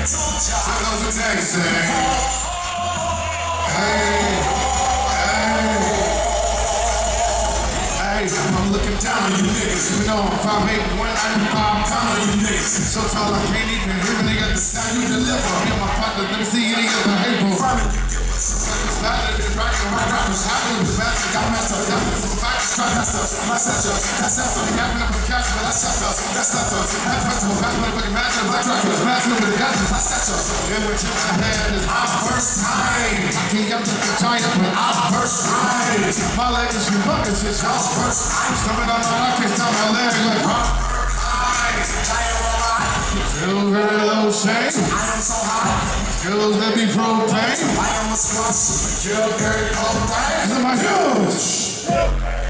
I'm looking down on you niggas. You know, 5'8", 195 pound on you niggas. So tall I can't even hear a nigga the sound you deliver. Me and my partner, let me see you with the best, got messed up. Got some facts, try messed up. My set up, that's up. Yapping up a cash, but I up. That's festival, that's what fucking match up. Black rockers, matching with the guys, I set up. And what you had is our first time. I can't up to the China, but our first time. My leg is humongous, it's y'all's first time. Coming on my I can't stop my leg like pop. Still very low shame. I am so hot. Skills that be propane. I am a squash. You're very cold. These are my huge.